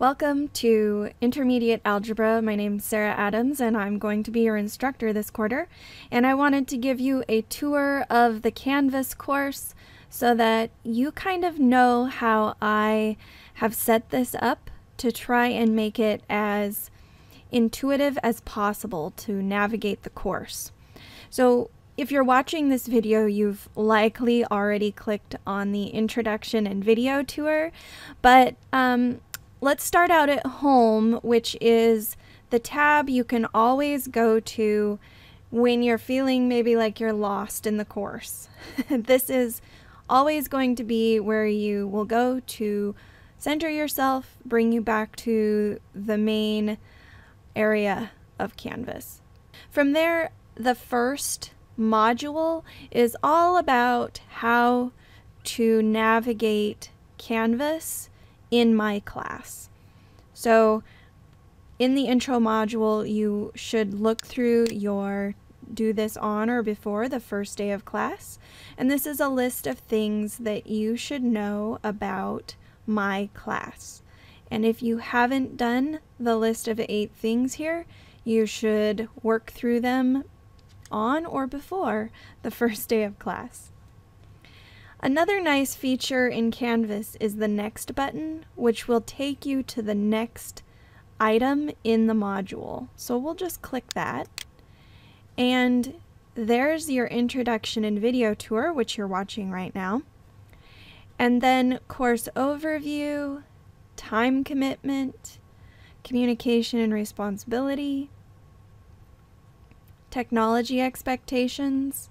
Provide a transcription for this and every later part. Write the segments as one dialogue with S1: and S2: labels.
S1: Welcome to Intermediate Algebra. My name is Sarah Adams and I'm going to be your instructor this quarter. And I wanted to give you a tour of the Canvas course so that you kind of know how I have set this up to try and make it as intuitive as possible to navigate the course. So if you're watching this video, you've likely already clicked on the introduction and video tour, but um, let's start out at home, which is the tab you can always go to when you're feeling maybe like you're lost in the course. this is always going to be where you will go to center yourself, bring you back to the main area of Canvas. From there, the first module is all about how to navigate Canvas in my class. So in the intro module, you should look through your do this on or before the first day of class. And this is a list of things that you should know about my class. And if you haven't done the list of eight things here, you should work through them on or before the first day of class. Another nice feature in Canvas is the Next button, which will take you to the next item in the module. So we'll just click that. And there's your introduction and video tour, which you're watching right now. And then course overview, time commitment, communication and responsibility, technology expectations,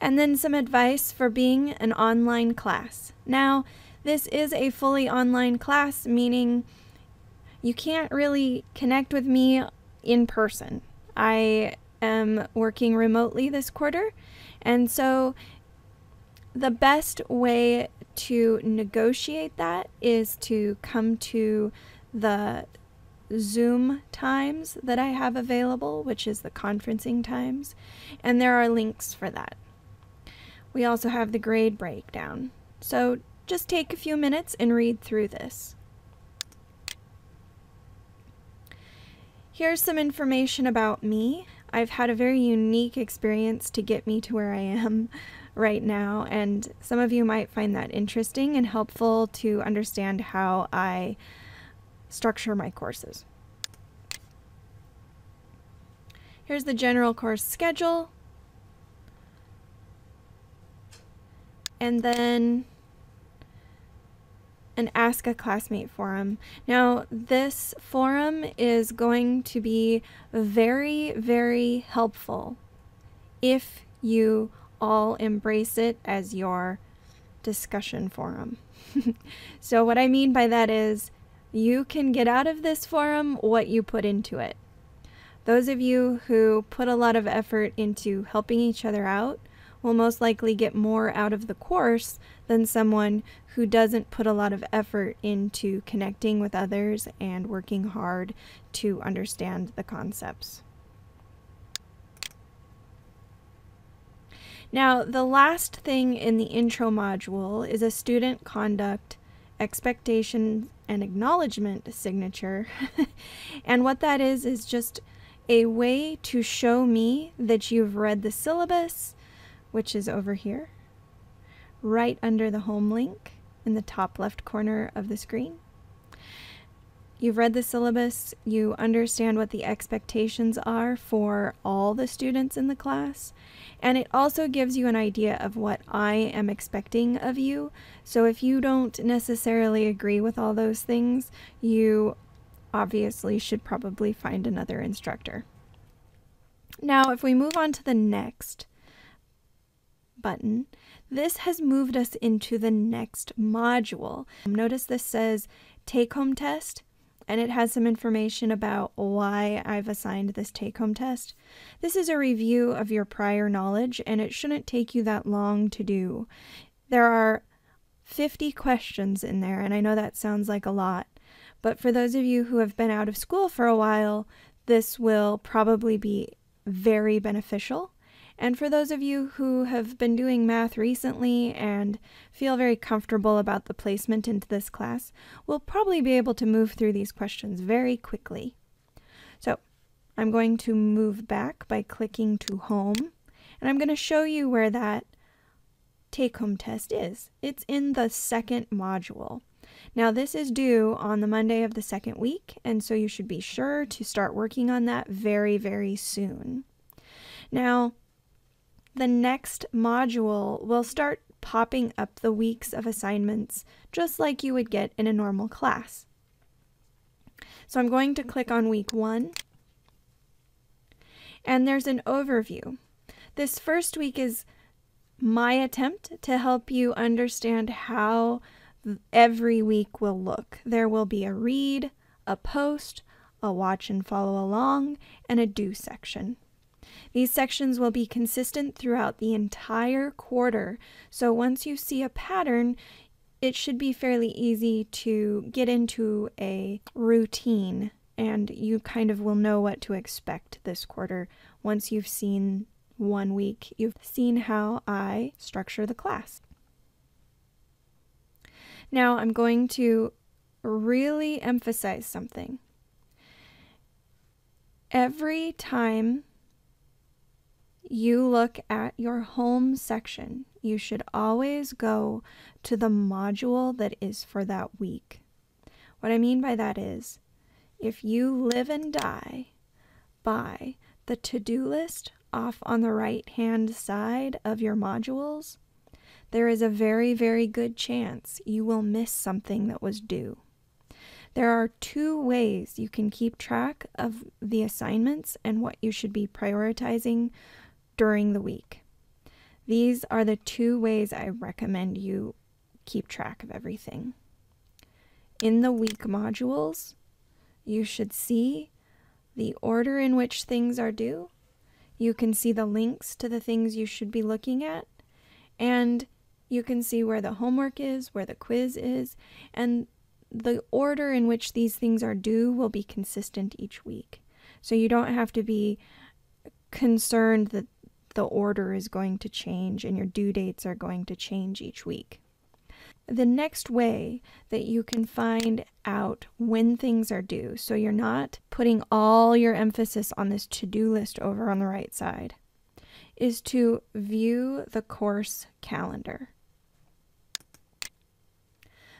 S1: and then some advice for being an online class. Now, this is a fully online class, meaning you can't really connect with me in person. I am working remotely this quarter, and so the best way to negotiate that is to come to the Zoom times that I have available, which is the conferencing times, and there are links for that. We also have the grade breakdown. So just take a few minutes and read through this. Here's some information about me. I've had a very unique experience to get me to where I am right now, and some of you might find that interesting and helpful to understand how I structure my courses. Here's the general course schedule. And then an Ask a Classmate forum. Now, this forum is going to be very, very helpful if you all embrace it as your discussion forum. so, what I mean by that is you can get out of this forum what you put into it. Those of you who put a lot of effort into helping each other out will most likely get more out of the course than someone who doesn't put a lot of effort into connecting with others and working hard to understand the concepts. Now, the last thing in the intro module is a student conduct expectation and acknowledgement signature. and what that is, is just a way to show me that you've read the syllabus which is over here, right under the home link in the top left corner of the screen. You've read the syllabus, you understand what the expectations are for all the students in the class, and it also gives you an idea of what I am expecting of you. So if you don't necessarily agree with all those things, you obviously should probably find another instructor. Now, if we move on to the next, button, this has moved us into the next module. Notice this says take home test and it has some information about why I've assigned this take home test. This is a review of your prior knowledge and it shouldn't take you that long to do. There are 50 questions in there and I know that sounds like a lot, but for those of you who have been out of school for a while, this will probably be very beneficial And for those of you who have been doing math recently and feel very comfortable about the placement into this class, we'll probably be able to move through these questions very quickly. So I'm going to move back by clicking to home, and I'm going to show you where that take-home test is. It's in the second module. Now, this is due on the Monday of the second week, and so you should be sure to start working on that very, very soon. Now, the next module will start popping up the weeks of assignments just like you would get in a normal class. So I'm going to click on week one, and there's an overview. This first week is my attempt to help you understand how every week will look. There will be a read, a post, a watch and follow along, and a do section. These sections will be consistent throughout the entire quarter, so once you see a pattern, it should be fairly easy to get into a routine and you kind of will know what to expect this quarter once you've seen one week. You've seen how I structure the class. Now I'm going to really emphasize something. Every time you look at your home section, you should always go to the module that is for that week. What I mean by that is, if you live and die by the to-do list off on the right hand side of your modules, there is a very, very good chance you will miss something that was due. There are two ways you can keep track of the assignments and what you should be prioritizing during the week. These are the two ways I recommend you keep track of everything. In the week modules, you should see the order in which things are due. You can see the links to the things you should be looking at, and you can see where the homework is, where the quiz is, and the order in which these things are due will be consistent each week. So you don't have to be concerned that the order is going to change and your due dates are going to change each week. The next way that you can find out when things are due, so you're not putting all your emphasis on this to do list over on the right side, is to view the course calendar.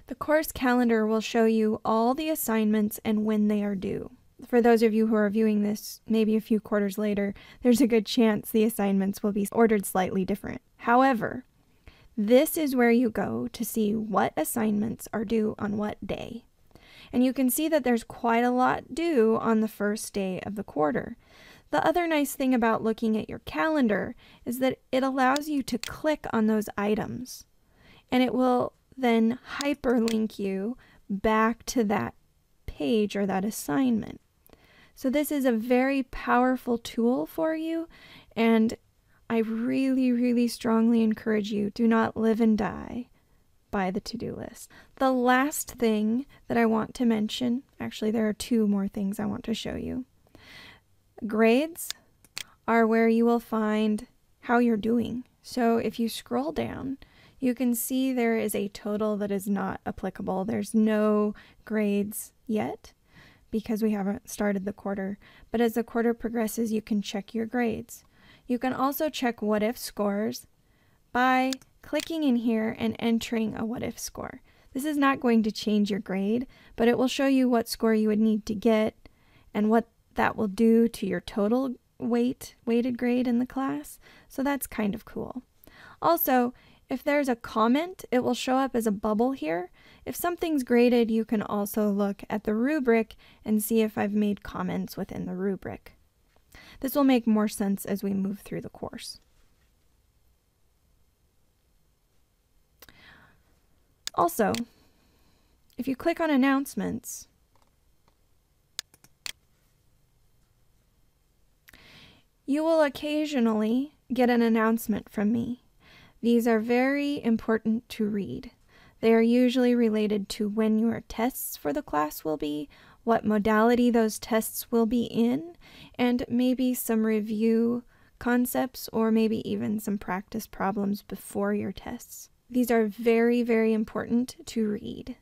S1: The course calendar will show you all the assignments and when they are due. For those of you who are viewing this maybe a few quarters later, there's a good chance the assignments will be ordered slightly different. However, this is where you go to see what assignments are due on what day. And you can see that there's quite a lot due on the first day of the quarter. The other nice thing about looking at your calendar is that it allows you to click on those items and it will then hyperlink you back to that page or that assignment. So this is a very powerful tool for you and I really, really strongly encourage you do not live and die by the to-do list. The last thing that I want to mention, actually there are two more things I want to show you. Grades are where you will find how you're doing. So if you scroll down, you can see there is a total that is not applicable. There's no grades yet because we haven't started the quarter. But as the quarter progresses, you can check your grades. You can also check what if scores by clicking in here and entering a what if score. This is not going to change your grade, but it will show you what score you would need to get and what that will do to your total weight weighted grade in the class. So that's kind of cool. Also, if there's a comment, it will show up as a bubble here. If something's graded, you can also look at the rubric and see if I've made comments within the rubric. This will make more sense as we move through the course. Also, if you click on announcements, you will occasionally get an announcement from me. These are very important to read. They are usually related to when your tests for the class will be, what modality those tests will be in, and maybe some review concepts or maybe even some practice problems before your tests. These are very, very important to read.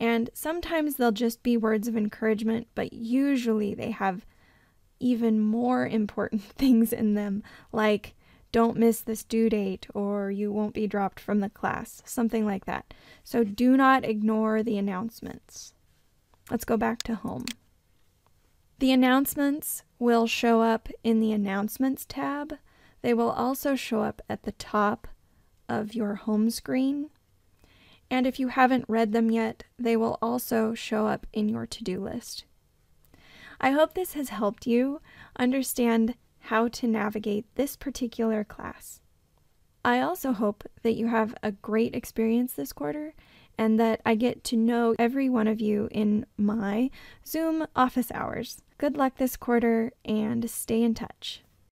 S1: And sometimes they'll just be words of encouragement, but usually they have even more important things in them, like don't miss this due date or you won't be dropped from the class, something like that. So do not ignore the announcements. Let's go back to home. The announcements will show up in the Announcements tab. They will also show up at the top of your home screen. And if you haven't read them yet, they will also show up in your to do list. I hope this has helped you understand how to navigate this particular class. I also hope that you have a great experience this quarter and that I get to know every one of you in my Zoom office hours. Good luck this quarter and stay in touch.